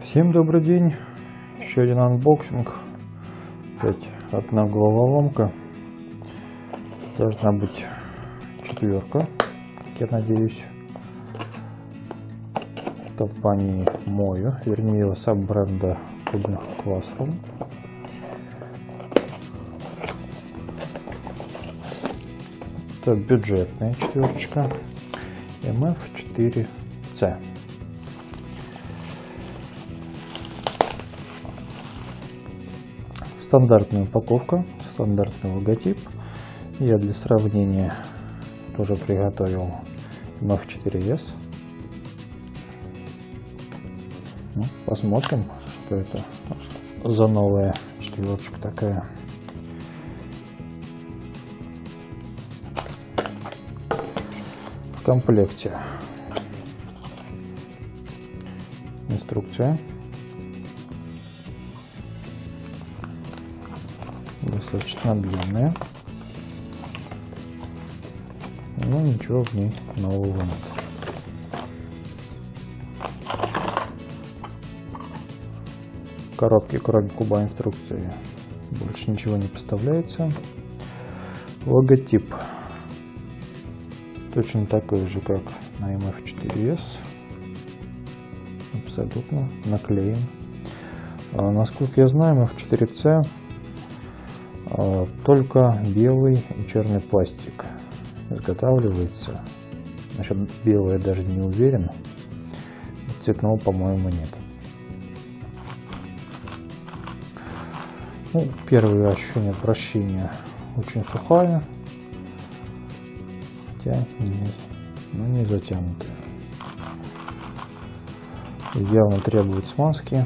Всем добрый день. Еще один анбоксинг. Опять одна головоломка. Должна быть четверка, я надеюсь. Компании MoYu, вернее, саб-бренда Cubing Classroom. Это бюджетная четверочка MF4C. Стандартная упаковка, стандартный логотип. Я для сравнения тоже приготовил MF4S. Ну, посмотрим, что это за новая четверочка такая. В комплекте инструкция. Достаточно объемная. Но ничего в ней нового нет. В коробке, кроме куба инструкции, больше ничего не поставляется. Логотип точно такой же, как на MF4S. Абсолютно наклеен. А, насколько я знаю, MF4C а, только белый и черный пластик изготавливается. Насчет белого я даже не уверен. Цветного, по-моему, нет. Ну, первое ощущение прощения очень сухая, хотя не, ну, не затянутая. Явно требует смазки.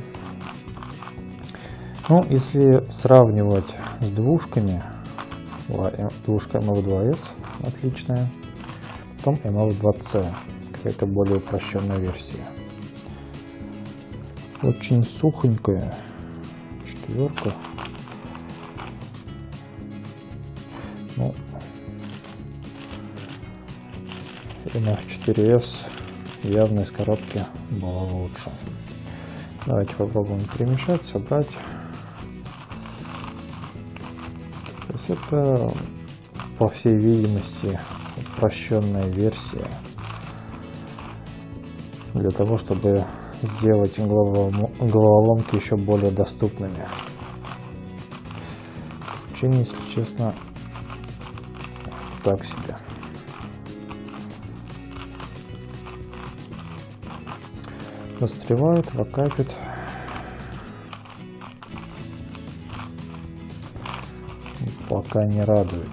Ну, если сравнивать с двушками, двушка MF2S отличная, потом MF2C, какая-то более упрощенная версия. Очень сухонькая четверка. Ну, MF4S явно из коробки было лучше. Давайте попробуем перемешать, собрать. Это, по всей видимости, упрощенная версия для того, чтобы сделать головоломки еще более доступными. Учение, если честно, так себе. Застревает, вакапит. Пока не радует.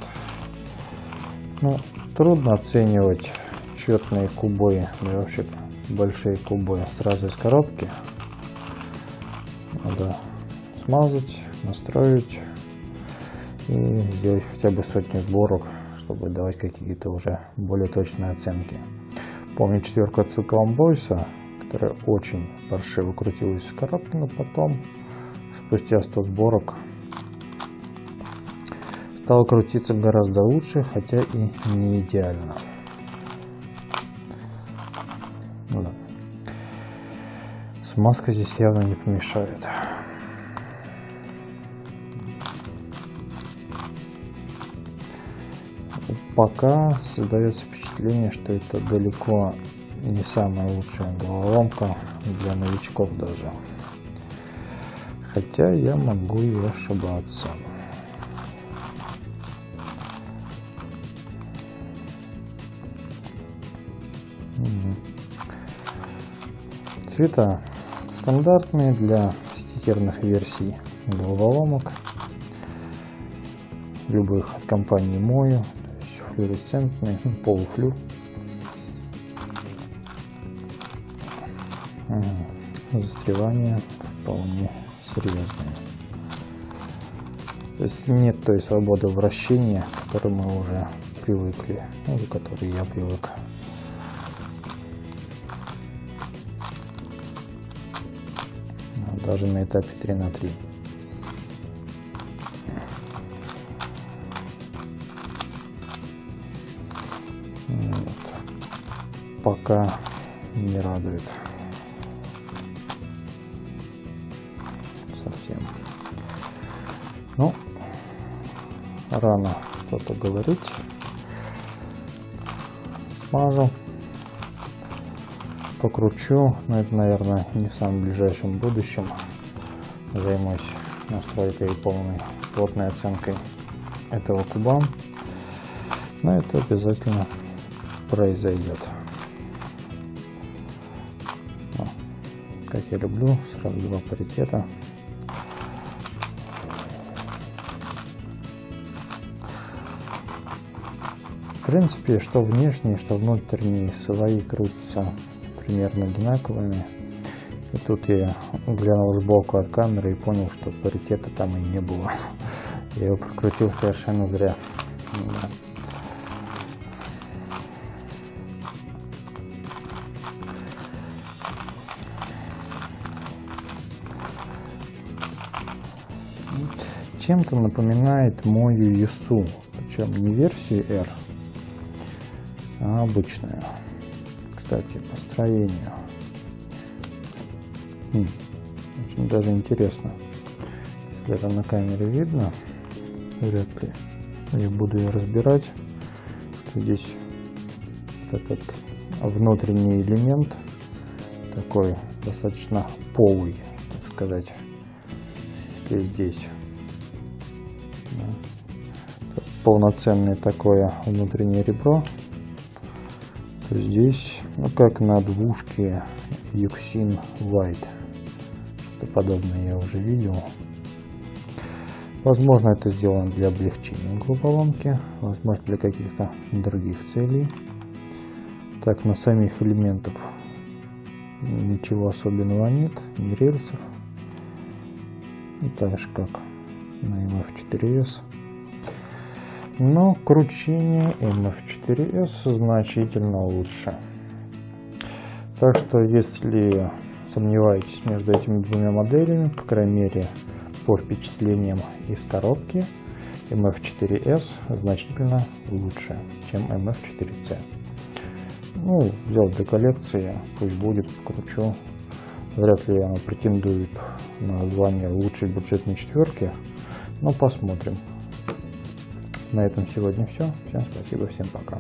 Ну, трудно оценивать четные кубы, да и вообще большие кубы сразу из коробки. Надо смазать, настроить и сделать хотя бы сотню сборок, чтобы давать какие-то уже более точные оценки. Помню четверку от Бойса, которая очень паршиво крутилась в коробке, но потом, спустя 100 сборок, стала крутиться гораздо лучше, хотя и не идеально. Ну, да. Смазка здесь явно не помешает. Пока создается впечатление, что это далеко не самая лучшая головоломка для новичков даже. Хотя я могу и ошибаться. Цвета стандартные для стикерных версий головоломок любых от компании Мою, флуоресцентные, ну, полуфлю. Застревание вполне серьезное. То есть нет той свободы вращения, к которой мы уже привыкли, ну, к которой я привык. даже на этапе 3 на 3. Вот. Пока не радует. Совсем. Ну, рано что-то говорить. Смажу покручу, но это, наверное, не в самом ближайшем будущем. Займусь настройкой и полной плотной оценкой этого куба. Но это обязательно произойдет. Как я люблю, сразу два паритета. В принципе, что внешние, что внутренние свои крутятся примерно одинаковыми. И тут я глянул сбоку от камеры и понял, что паритета там и не было. Я его прокрутил совершенно зря. Чем-то напоминает мою ЕСУ, причем не версию R, а обычную. Кстати, по строению. Хм, очень даже интересно. Если это на камере видно, вряд ли я буду ее разбирать. Здесь вот этот внутренний элемент такой достаточно полый, так сказать, если здесь полноценное такое внутреннее ребро, здесь, ну как на двушке Юксин White, что подобное я уже видел. Возможно, это сделано для облегчения головоломки, возможно, для каких-то других целей. Так, на самих элементов ничего особенного нет, ни рельсов. И так же, как на MF4S. Но кручение MF4S значительно лучше. Так что, если сомневаетесь между этими двумя моделями, по крайней мере, по впечатлениям из коробки, MF4S значительно лучше, чем MF4C. Ну, взял для коллекции, пусть будет, покручу. Вряд ли оно претендует на звание лучшей бюджетной четверки, но посмотрим. На этом сегодня все. Всем спасибо, всем пока.